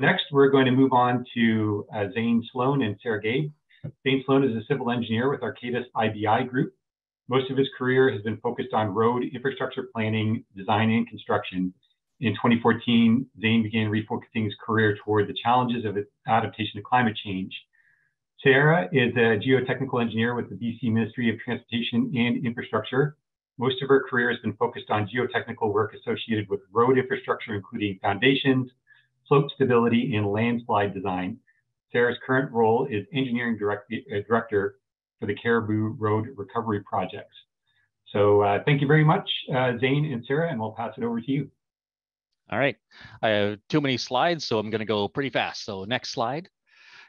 Next, we're going to move on to uh, Zane Sloan and Sarah Gaib. Zane Sloan is a civil engineer with Arcadis IBI Group. Most of his career has been focused on road infrastructure planning, design, and construction. In 2014, Zane began refocusing his career toward the challenges of adaptation to climate change. Sarah is a geotechnical engineer with the BC Ministry of Transportation and Infrastructure. Most of her career has been focused on geotechnical work associated with road infrastructure, including foundations, slope stability, and landslide design. Sarah's current role is engineering direct, uh, director for the Cariboo Road Recovery Projects. So uh, thank you very much, uh, Zane and Sarah, and we'll pass it over to you. All right, I have too many slides, so I'm gonna go pretty fast. So next slide.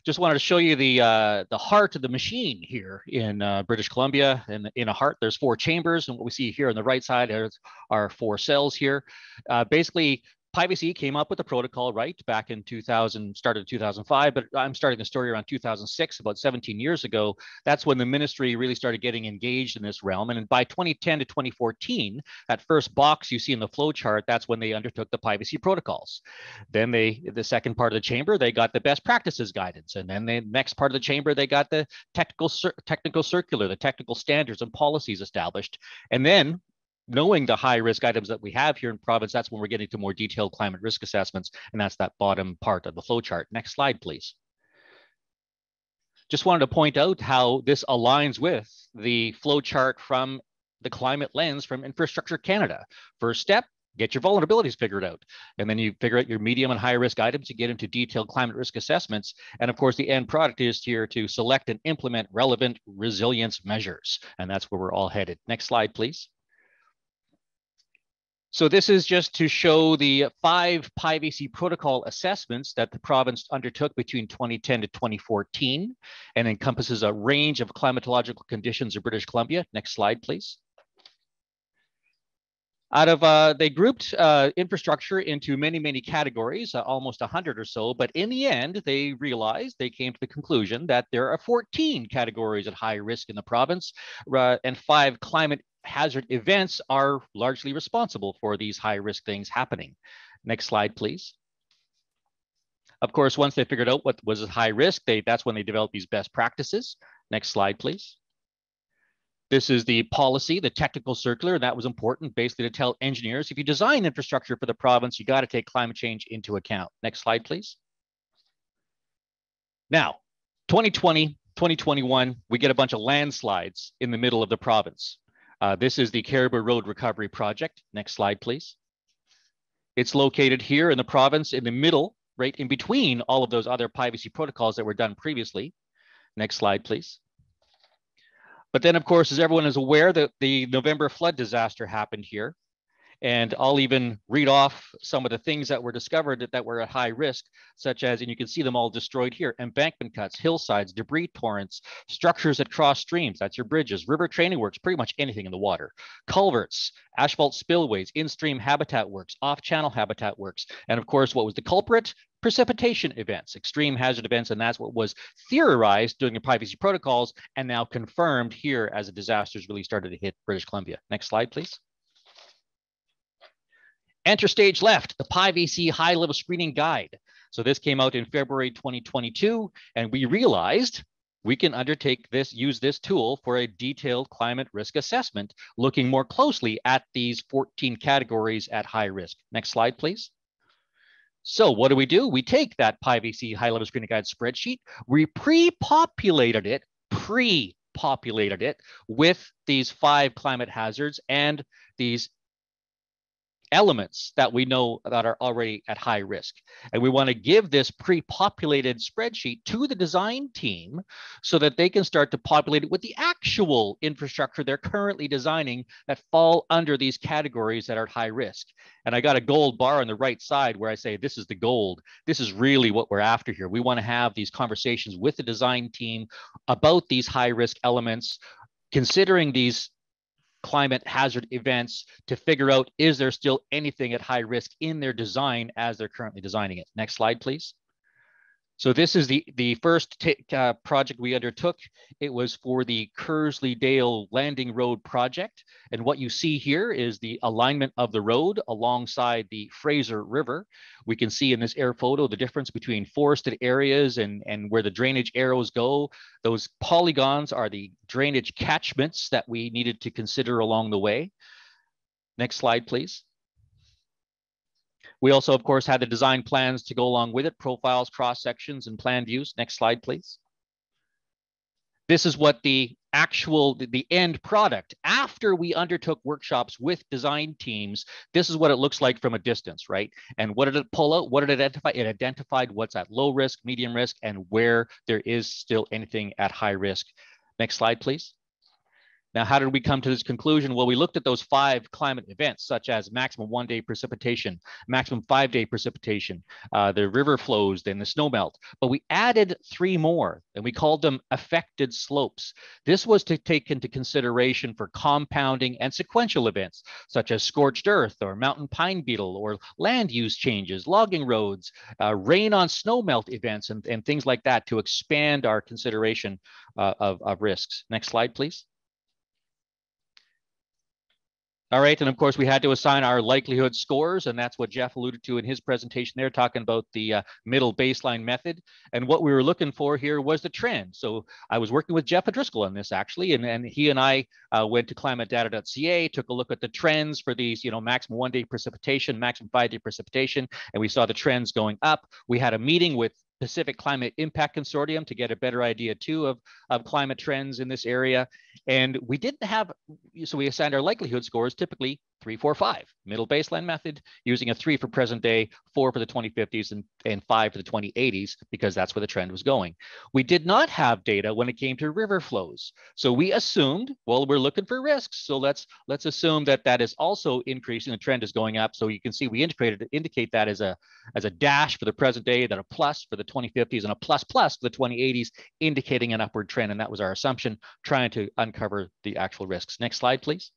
Just wanted to show you the uh, the heart of the machine here in uh, British Columbia. And in a heart, there's four chambers, and what we see here on the right side are, are four cells here. Uh, basically, PIEVC came up with the protocol, right, back in 2000, started 2005, but I'm starting the story around 2006, about 17 years ago. That's when the ministry really started getting engaged in this realm. And by 2010 to 2014, that first box you see in the flow chart, that's when they undertook the PIEVC protocols. Then they, the second part of the chamber, they got the best practices guidance. And then the next part of the chamber, they got the technical, technical circular, the technical standards and policies established. And then knowing the high risk items that we have here in province, that's when we're getting to more detailed climate risk assessments. And that's that bottom part of the flow chart. Next slide, please. Just wanted to point out how this aligns with the flow chart from the climate lens from Infrastructure Canada. First step, get your vulnerabilities figured out. And then you figure out your medium and high risk items to get into detailed climate risk assessments. And of course, the end product is here to select and implement relevant resilience measures. And that's where we're all headed. Next slide, please. So this is just to show the five PIEVC protocol assessments that the province undertook between 2010 to 2014 and encompasses a range of climatological conditions in British Columbia. Next slide, please. Out of, uh, they grouped uh, infrastructure into many, many categories, uh, almost 100 or so, but in the end, they realized, they came to the conclusion that there are 14 categories at high risk in the province uh, and five climate hazard events are largely responsible for these high risk things happening. Next slide, please. Of course, once they figured out what was high risk, they, that's when they developed these best practices. Next slide, please. This is the policy, the technical circular, that was important basically to tell engineers, if you design infrastructure for the province, you got to take climate change into account. Next slide, please. Now, 2020, 2021, we get a bunch of landslides in the middle of the province. Uh, this is the Cariboo Road Recovery Project. Next slide, please. It's located here in the province in the middle, right in between all of those other PIEVC protocols that were done previously. Next slide, please. But then, of course, as everyone is aware, that the November flood disaster happened here. And I'll even read off some of the things that were discovered that, that were at high risk, such as, and you can see them all destroyed here, embankment cuts, hillsides, debris torrents, structures that cross streams, that's your bridges, river training works, pretty much anything in the water, culverts, asphalt spillways, in-stream habitat works, off-channel habitat works, and of course, what was the culprit? precipitation events, extreme hazard events, and that's what was theorized during the PIEVC protocols and now confirmed here as the disasters really started to hit British Columbia. Next slide, please. Enter stage left, the PIEVC high level screening guide. So this came out in February 2022, and we realized we can undertake this, use this tool for a detailed climate risk assessment, looking more closely at these 14 categories at high risk. Next slide, please. So what do we do? We take that PIEVC high level screening guide spreadsheet, we pre-populated it, pre-populated it with these five climate hazards and these elements that we know that are already at high risk. And we want to give this pre-populated spreadsheet to the design team so that they can start to populate it with the actual infrastructure they're currently designing that fall under these categories that are at high risk. And I got a gold bar on the right side where I say, this is the gold. This is really what we're after here. We want to have these conversations with the design team about these high risk elements, considering these climate hazard events to figure out is there still anything at high risk in their design as they're currently designing it. Next slide, please. So this is the, the first uh, project we undertook. It was for the Kersley-Dale Landing Road project. And what you see here is the alignment of the road alongside the Fraser River. We can see in this air photo the difference between forested areas and, and where the drainage arrows go. Those polygons are the drainage catchments that we needed to consider along the way. Next slide, please. We also, of course, had the design plans to go along with it, profiles, cross sections, and plan views. Next slide, please. This is what the actual, the end product, after we undertook workshops with design teams, this is what it looks like from a distance, right? And what did it pull out? What did it identify? It identified what's at low risk, medium risk, and where there is still anything at high risk. Next slide, please. Now, how did we come to this conclusion? Well, we looked at those five climate events, such as maximum one day precipitation, maximum five day precipitation, uh, the river flows, then the snow melt. But we added three more, and we called them affected slopes. This was to take into consideration for compounding and sequential events, such as scorched earth or mountain pine beetle or land use changes, logging roads, uh, rain on snow melt events, and, and things like that to expand our consideration uh, of, of risks. Next slide, please. All right, and of course we had to assign our likelihood scores, and that's what Jeff alluded to in his presentation there, talking about the uh, middle baseline method. And what we were looking for here was the trend. So I was working with Jeff O'Driscoll on this actually, and, and he and I uh, went to climatedata.ca, took a look at the trends for these, you know, maximum one day precipitation, maximum five day precipitation, and we saw the trends going up. We had a meeting with Pacific Climate Impact Consortium to get a better idea too of, of climate trends in this area. And we didn't have, so we assigned our likelihood scores typically three, four, five, middle baseline method, using a three for present day, four for the 2050s, and, and five for the 2080s, because that's where the trend was going. We did not have data when it came to river flows. So we assumed, well, we're looking for risks. So let's let's assume that that is also increasing, the trend is going up. So you can see we integrated indicate that as a as a dash for the present day, then a plus for the 2050s, and a plus plus for the 2080s, indicating an upward trend. And that was our assumption, trying to uncover the actual risks. Next slide, please.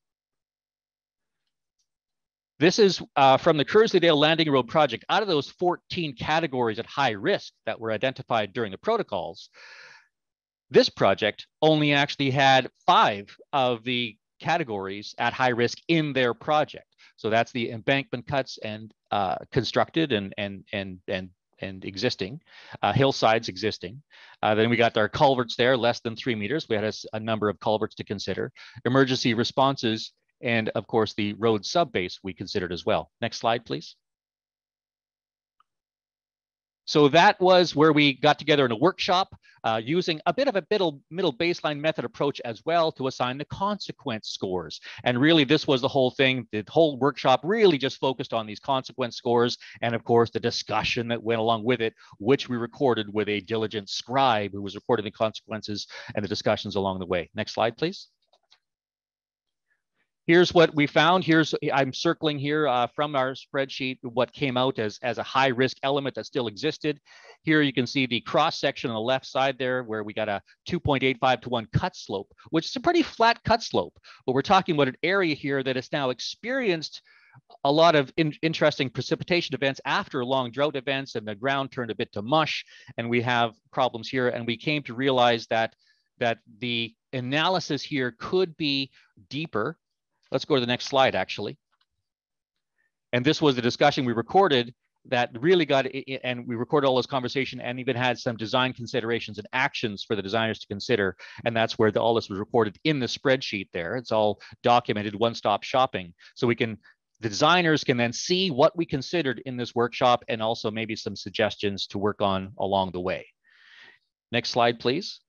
This is uh, from the Kersley-Dale Landing Road project. Out of those 14 categories at high risk that were identified during the protocols, this project only actually had five of the categories at high risk in their project. So that's the embankment cuts and uh, constructed and and and and and existing, uh, hillsides existing. Uh, then we got our culverts there, less than three meters. We had a, a, number of culverts to consider. Emergency responses and of course the road subbase we considered as well. Next slide, please. So that was where we got together in a workshop uh, using a bit of a middle, middle baseline method approach as well to assign the consequence scores. And really this was the whole thing. The whole workshop really just focused on these consequence scores and of course the discussion that went along with it, which we recorded with a diligent scribe who was recording the consequences and the discussions along the way. Next slide, please here's what we found. Here's, I'm circling here uh, from our spreadsheet what came out as, as a high risk element that still existed. Here you can see the cross section on the left side there where we got a 2.85 to 1 cut slope, which is a pretty flat cut slope. But we're talking about an area here that has now experienced a lot of in, interesting precipitation events after long drought events and the ground turned a bit to mush and we have problems here and we came to realize that that the analysis here could be deeper Let's go to the next slide, actually. And this was the discussion we recorded that really got, and we recorded all this conversation and even had some design considerations and actions for the designers to consider. And that's where the, all this was recorded in the spreadsheet there. It's all documented one-stop shopping. So we can, the designers can then see what we considered in this workshop and also maybe some suggestions to work on along the way. Next slide, please.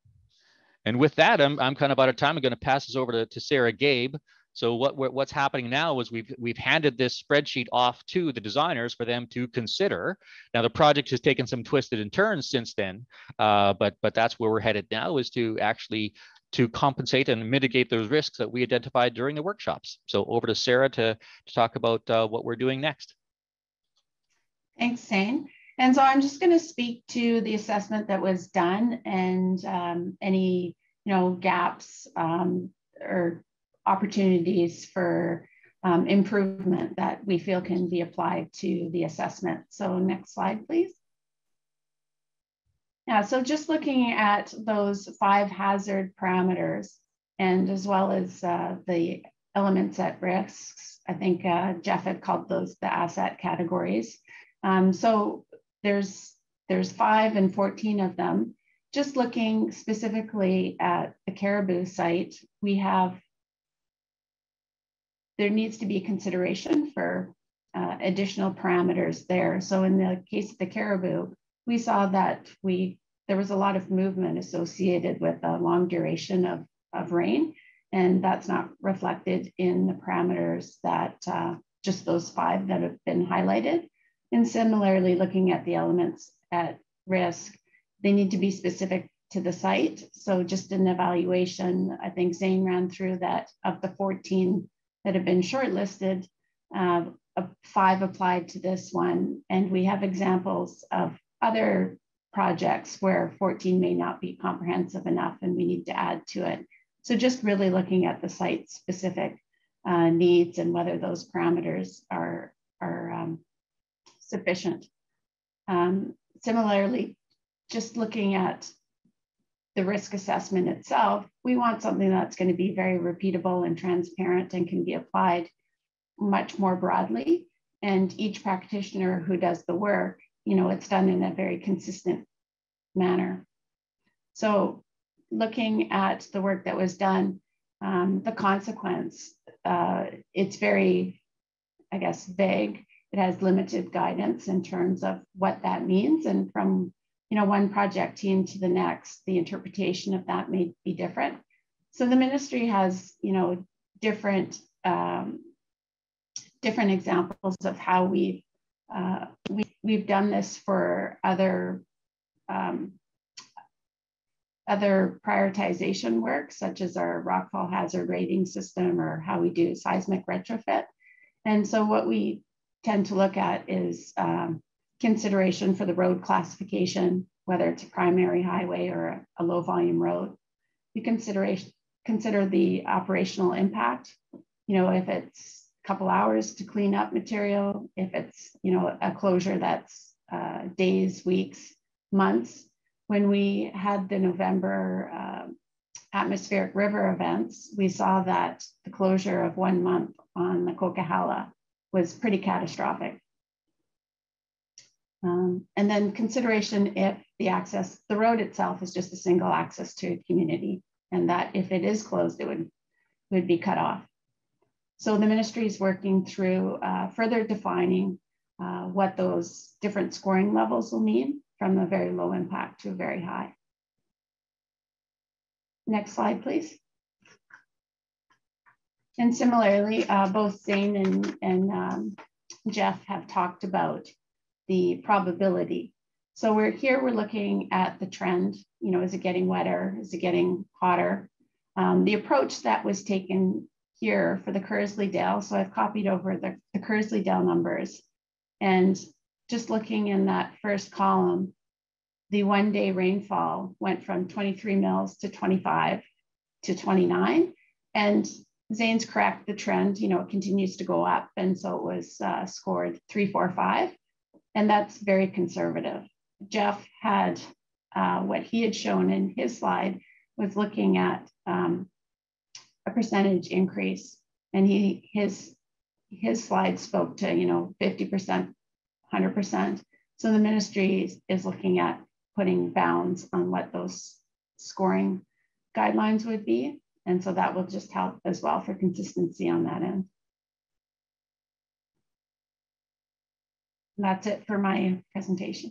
And with that, I'm, I'm kind of out of time. I'm going to pass this over to, to Sarah Gaib, so what what's happening now is we've we've handed this spreadsheet off to the designers for them to consider. Now the project has taken some twisted and turns since then, uh, but but that's where we're headed now is to actually to compensate and mitigate those risks that we identified during the workshops. So over to Sarah to, to talk about uh, what we're doing next. Thanks, Zane. And so I'm just going to speak to the assessment that was done and um, any you know gaps um, or opportunities for um, improvement that we feel can be applied to the assessment. So next slide, please. Yeah, so just looking at those five hazard parameters and as well as uh, the elements at risks, I think uh, Jeff had called those the asset categories. Um, so there's there's five and 14 of them. Just looking specifically at the Cariboo site, we have, there needs to be consideration for uh, additional parameters there. So in the case of the Cariboo, we saw that we there was a lot of movement associated with a long duration of, of rain, and that's not reflected in the parameters that uh, just those five that have been highlighted. And similarly, looking at the elements at risk, they need to be specific to the site. So just an evaluation, I think Zane ran through that of the 14 that have been shortlisted, uh, five applied to this one. And we have examples of other projects where 14 may not be comprehensive enough and we need to add to it. So just really looking at the site specific uh, needs and whether those parameters are, are um, sufficient. Um, similarly, just looking at the risk assessment itself, we want something that's going to be very repeatable and transparent and can be applied much more broadly. And each practitioner who does the work, you know, it's done in a very consistent manner. So looking at the work that was done, um, the consequence, uh, it's very, I guess, vague. It has limited guidance in terms of what that means. And from you know, one project team to the next, the interpretation of that may be different. So the ministry has, you know, different um, different examples of how we've uh, we, we've done this for other um, other prioritization work, such as our rockfall hazard rating system or how we do seismic retrofit. And so what we tend to look at is um, consideration for the road classification, whether it's a primary highway or a low volume road. You consideration consider the operational impact. You know, if it's a couple hours to clean up material, if it's you know a closure that's uh, days, weeks, months. When we had the November uh, atmospheric river events, we saw that the closure of one month on the Coquihalla was pretty catastrophic. Um, and then consideration if the access, the road itself is just a single access to a community, and that if it is closed, it would, would be cut off. So the ministry is working through uh, further defining uh, what those different scoring levels will mean from a very low impact to a very high. Next slide, please. And similarly, uh, both Zane and, and um, Jeff have talked about the probability. So we're here, we're looking at the trend, you know, is it getting wetter? Is it getting hotter? Um, the approach that was taken here for the Kersley-Dale, so I've copied over the, the Kersley-Dale numbers and just looking in that first column, the one day rainfall went from 23 mils to 25 to 29. And Zane's correct, the trend, you know, it continues to go up. And so it was uh, scored three, four, five and that's very conservative. Jeff had uh, what he had shown in his slide was looking at um, a percentage increase, and he his his slide spoke to you know 50%, 100%. So the ministry is, is looking at putting bounds on what those scoring guidelines would be, and so that will just help as well for consistency on that end. That's it for my presentation.